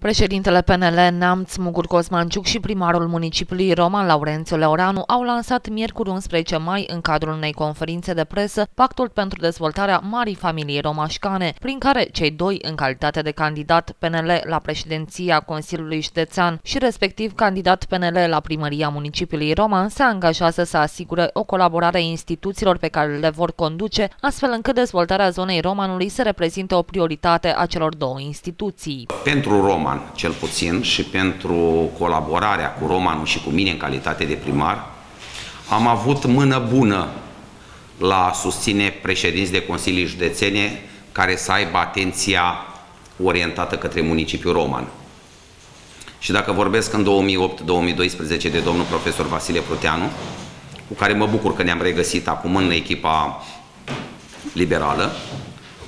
Președintele PNL Neamț Mugur Cosmanciuc și primarul municipiului Roman Laurențiu Leoreanu au lansat miercuri 11 mai în cadrul unei conferințe de presă Pactul pentru dezvoltarea Marii Familii Romașcane, prin care cei doi, în calitate de candidat PNL la președinția Consiliului Județean și respectiv candidat PNL la primăria municipiului Roman, se angajează să asigure o colaborare a instituțiilor pe care le vor conduce, astfel încât dezvoltarea zonei Romanului să reprezinte o prioritate a celor două instituții. Pentru Roma Roman, cel puțin, și pentru colaborarea cu Romanul și cu mine în calitate de primar, am avut mână bună la a susține președinți de Consilii Județene care să aibă atenția orientată către municipiul Roman. Și dacă vorbesc în 2008-2012 de domnul profesor Vasile Proteanu, cu care mă bucur că ne-am regăsit acum în echipa liberală,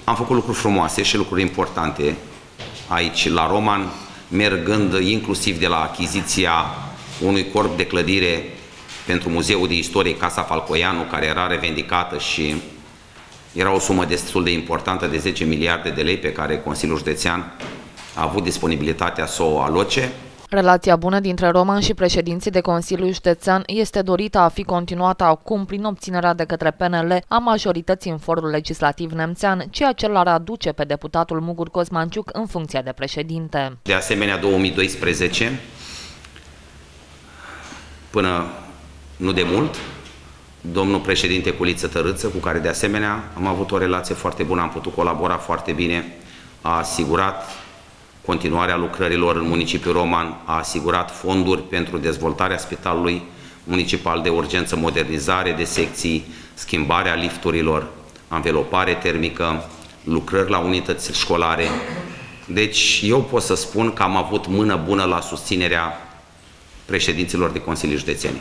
am făcut lucruri frumoase și lucruri importante aici la Roman, mergând inclusiv de la achiziția unui corp de clădire pentru Muzeul de Istorie Casa Falcoianu, care era revendicată și era o sumă destul de importantă de 10 miliarde de lei pe care Consiliul Județean a avut disponibilitatea să o aloce. Relația bună dintre Roman și președinții de Consiliu Județean este dorită a fi continuată acum prin obținerea de către PNL a majorității în forul legislativ nemțean, ceea ce l-ar aduce pe deputatul Mugur Cosmanciuc în funcția de președinte. De asemenea, 2012, până nu de mult, domnul președinte Culiță Tărâță, cu care de asemenea am avut o relație foarte bună, am putut colabora foarte bine, a asigurat continuarea lucrărilor în municipiul Roman, a asigurat fonduri pentru dezvoltarea spitalului municipal de urgență, modernizare de secții, schimbarea lifturilor, anvelopare termică, lucrări la unități școlare. Deci eu pot să spun că am avut mână bună la susținerea președinților de Consilii Județene.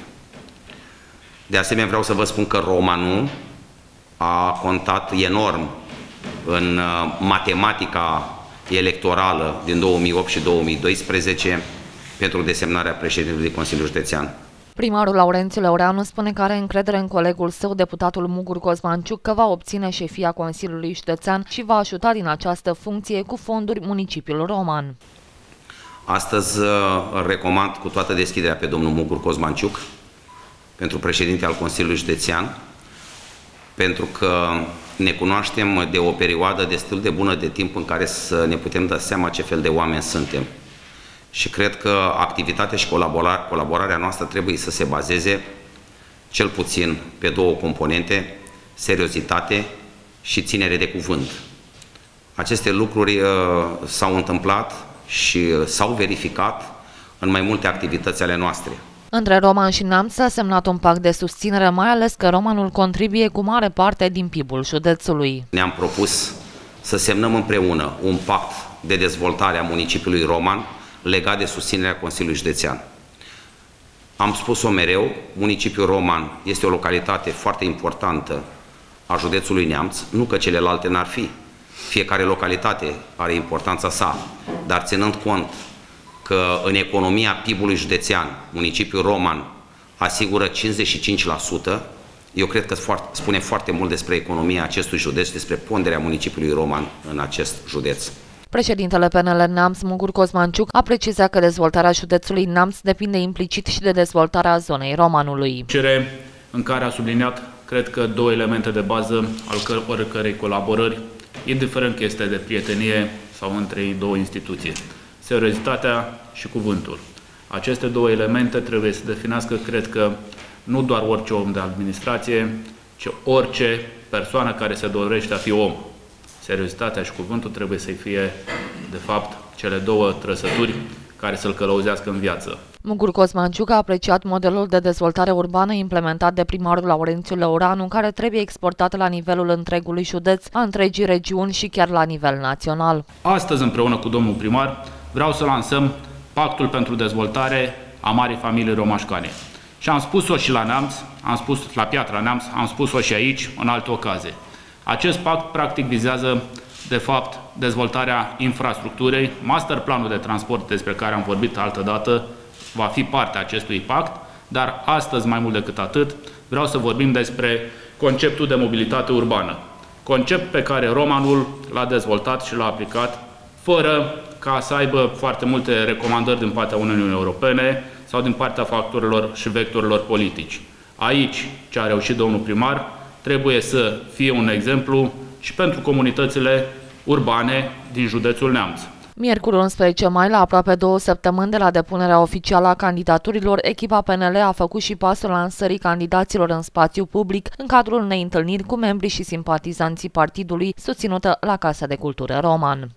De asemenea vreau să vă spun că Romanul a contat enorm în uh, matematica electorală din 2008 și 2012 pentru desemnarea președintelui Consiliului Județean. Primarul Laurențiu Leoreanu spune că are încredere în colegul său, deputatul Mugur Cosmanciuc, că va obține șefia Consiliului Județean și va ajuta din această funcție cu fonduri municipiul Roman. Astăzi uh, recomand cu toată deschiderea pe domnul Mugur Cosmanciuc pentru președinte al Consiliului Județean, pentru că ne cunoaștem de o perioadă destul de bună de timp în care să ne putem da seama ce fel de oameni suntem. Și cred că activitatea și colaborarea noastră trebuie să se bazeze cel puțin pe două componente, seriozitate și ținere de cuvânt. Aceste lucruri uh, s-au întâmplat și uh, s-au verificat în mai multe activități ale noastre. Între Roman și Neamț s-a semnat un pact de susținere, mai ales că Romanul contribuie cu mare parte din PIB-ul județului. Ne-am propus să semnăm împreună un pact de dezvoltare a municipiului Roman legat de susținerea Consiliului Județean. Am spus-o mereu, municipiul Roman este o localitate foarte importantă a județului Neamț, nu că celelalte n-ar fi. Fiecare localitate are importanța sa, dar ținând cont că în economia PIB-ului județean, municipiul Roman asigură 55%, eu cred că spune foarte mult despre economia acestui județ, despre ponderea municipiului Roman în acest județ. Președintele PNL Neamț, Mugur Cosmanciuc, a precizat că dezvoltarea județului Neamț depinde implicit și de dezvoltarea zonei Romanului. Cere în care a subliniat, cred că, două elemente de bază al oricărei colaborări, indiferent că este de prietenie sau între două instituții seriozitatea și cuvântul. Aceste două elemente trebuie să definească, cred că, nu doar orice om de administrație, ci orice persoană care se dorește a fi om. Seriozitatea și cuvântul trebuie să fie, de fapt, cele două trăsături care să-l călăuzească în viață. Mugur Cosmanciuc a apreciat modelul de dezvoltare urbană implementat de primarul Laurențiu Leuranu, care trebuie exportat la nivelul întregului județ, a întregii regiuni și chiar la nivel național. Astăzi, împreună cu domnul primar, vreau să lansăm Pactul pentru Dezvoltare a Marii Familii Romașcane. Și am spus-o și la Neamț, am spus la Piatra Neamț, am spus-o și aici, în alte ocazie. Acest pact practic vizează, de fapt, dezvoltarea infrastructurii. Masterplanul de transport despre care am vorbit altă dată va fi parte a acestui pact, dar astăzi, mai mult decât atât, vreau să vorbim despre conceptul de mobilitate urbană. Concept pe care Romanul l-a dezvoltat și l-a aplicat fără ca să aibă foarte multe recomandări din partea Uniunii Europene sau din partea factorilor și vectorilor politici. Aici, ce a reușit domnul primar, trebuie să fie un exemplu și pentru comunitățile urbane din județul Neamț. Miercuri 11 mai, la aproape două săptămâni de la depunerea oficială a candidaturilor, echipa PNL a făcut și pasul lansării candidaților în spațiu public în cadrul unei întâlniri cu membrii și simpatizanții partidului susținută la Casa de Cultură Roman.